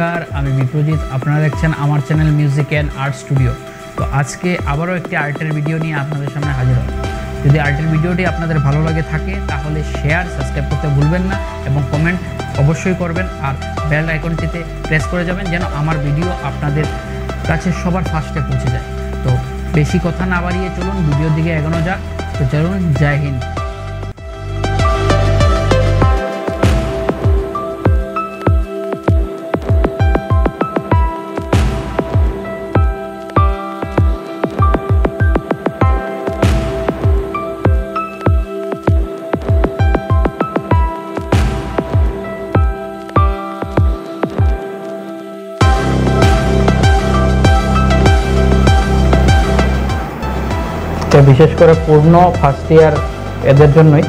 নমস্কার, আমি বিপ্রজিৎ আপনারা দেখছেন আমার channel music and art studio তো আজকে আবারও একটি আর্টের ভিডিও নিয়ে আপনাদের সামনে হাজির হয় যদি আর্টের ভিডিওটি আপনাদের ভালো লাগে থাকে, তাহলে শেয়ার সাবস্ক্রাইব করতে ভুলবেন না এবং কমেন্ট অবশ্যই করবেন আর বেল আইকনটিতে প্রেস করে যাবেন যেন আমার ভিডিও আপনাদের কাছে সবার ফার্স্টে পৌঁছে যায়। তো বেশি কথা না বাড়িয়ে চলুন ভিডিওর দিকে এগোনো যাক। তো চলুন, জয় হিন্দ। বিশেষ করে পূর্ণ ফার্স্ট ইয়ার এদের জন্যই।